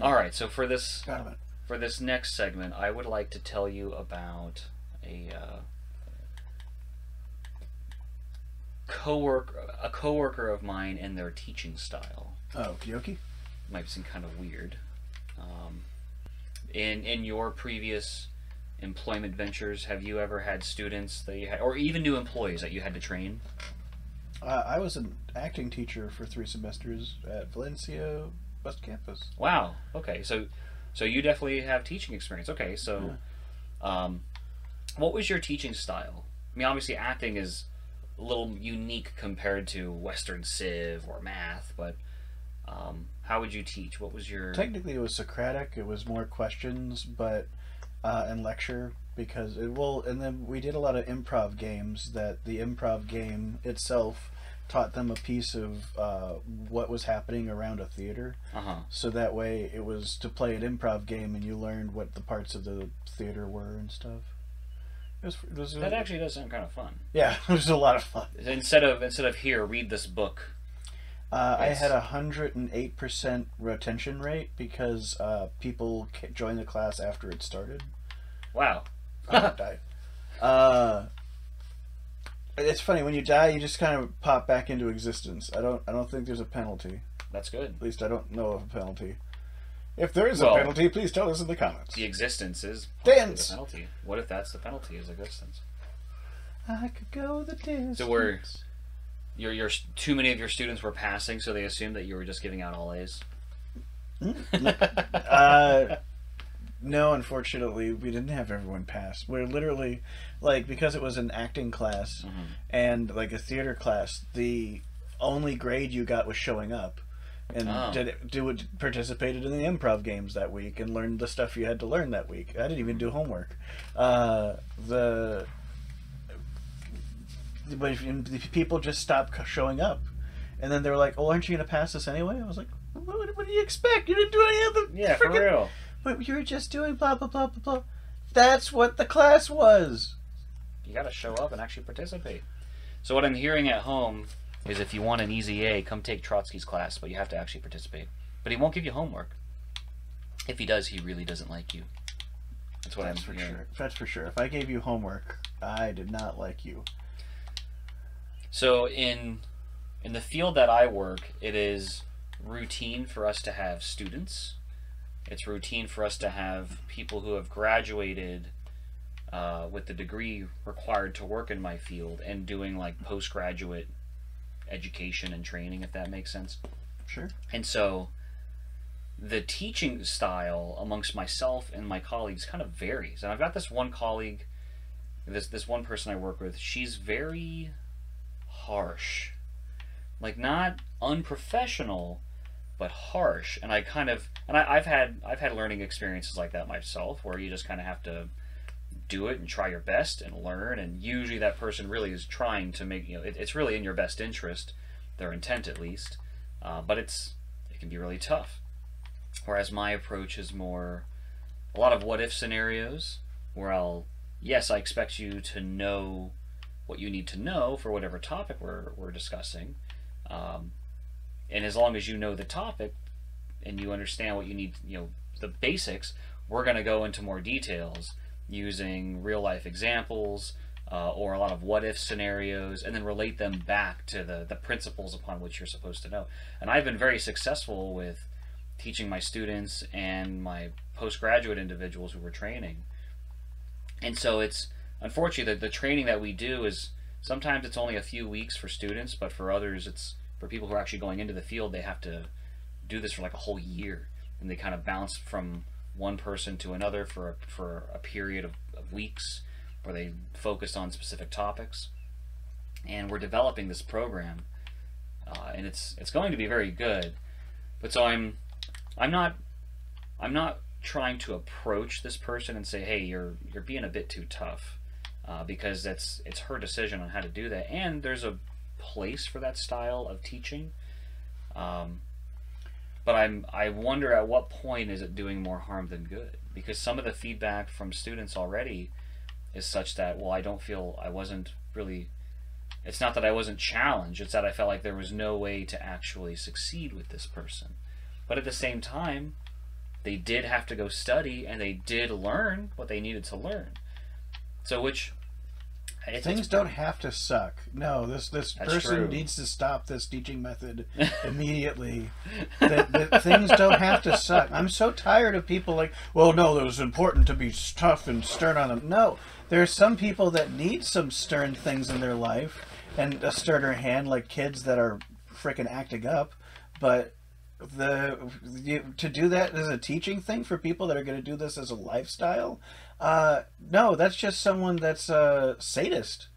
All right, so for this for this next segment, I would like to tell you about a uh, coworker a coworker of mine and their teaching style. Oh, Kyoki? Might seem kind of weird. Um, in in your previous employment ventures, have you ever had students that you had, or even new employees that you had to train? Uh, I was an acting teacher for three semesters at Valencia West Campus. Wow. Okay. So, so you definitely have teaching experience. Okay. So, um, what was your teaching style? I mean, obviously, acting is a little unique compared to Western Civ or math, but um, how would you teach? What was your Technically, it was Socratic. It was more questions, but uh, and lecture because it will. And then we did a lot of improv games. That the improv game itself taught them a piece of uh, what was happening around a theater. Uh huh. So that way, it was to play an improv game, and you learned what the parts of the theater were and stuff. It was. It was That actually does sound kind of fun. yeah, it was a lot of fun. Instead of instead of here, read this book. Uh, I had a hundred and eight percent retention rate because uh, people joined the class after it started. Wow. I. Uh, it's funny when you die, you just kind of pop back into existence. I don't. I don't think there's a penalty. That's good. At least I don't know of a penalty. If there is Well- a penalty, please tell us in the comments. The existence is Dance! the penalty. What if that's the penalty? Is existence? I could go the distance. So we're- Your your too many of your students were passing, so they assumed that you were just giving out all A's. uh, no, unfortunately, we didn't have everyone pass. We're literally like because it was an acting class Mhm. and like a theater class. The only grade you got was showing up, and Oh. did it, do participated in the improv games that week and learned the stuff you had to learn that week. I didn't even do homework. Uh, the but people just stopped showing up, and then they were like, "Oh, aren't you gonna pass this anyway?" I was like, "What, what do you expect? You didn't do any of the Yeah, for real. But you were just doing blah blah blah blah blah." That's what the class was. You got to show up and actually participate. So what I'm hearing at home is if you want an easy A, come take Trotsky's class, but you have to actually participate. But he won't give you homework. If he does, he really doesn't like you. That's what That's I'm for hearing. sure. That's for sure. If I gave you homework, I did not like you. So in in the field that I work, it is routine for us to have students. It's routine for us to have people who have graduated uh, with the degree required to work in my field and doing like postgraduate education and training, if that makes sense. Sure. And so the teaching style amongst myself and my colleagues kind of varies. And I've got this one colleague, this this one person I work with, she's very harsh. Like not unprofessional, but harsh. And I kind of and I, I've had I've had learning experiences like that myself where you just kind of have to do it and try your best and learn and usually that person really is trying to make you know it, it's really in your best interest their intent at least uh, but it's it can be really tough whereas my approach is more a lot of what if scenarios where i'll yes i expect you to know what you need to know for whatever topic we're, we're discussing um, and as long as you know the topic and you understand what you need you know the basics we're going to go into more details using real life examples uh, or a lot of what if scenarios and then relate them back to the, the principles upon which you're supposed to know. And I've been very successful with teaching my students and my postgraduate individuals who we're training. And so it's unfortunately the, the training that we do is sometimes it's only a few weeks for students, but for others it's for people who are actually going into the field, they have to do this for like a whole year and they kind of bounce from one person to another for a, for a period of, of weeks where they focus on specific topics. And we're developing this program, uh, and it's it's going to be very good. But so I'm I'm not I'm not trying to approach this person and say, hey, you're you're being a bit too tough, uh, because that's it's her decision on how to do that, and there's a place for that style of teaching. Um, but I'm I wonder at what point is it doing more harm than good? Because some of the feedback from students already is such that well, I don't feel I wasn't really. It's not that I wasn't challenged; it's that I felt like there was no way to actually succeed with this person. But at the same time, they did have to go study and they did learn what they needed to learn. So, which it's, Things it's- don't have to suck. No, this this That's person true. needs to stop this teaching method immediately. that, that things don't have to suck. I'm so tired of people like, well, no, it was important to be tough and stern on them. No, there are some people that need some stern things in their life and a sterner hand, like kids that are freaking acting up. But the you, to do that as a teaching thing for people that are going to do this as a lifestyle, uh, no, that's just someone that's a sadist.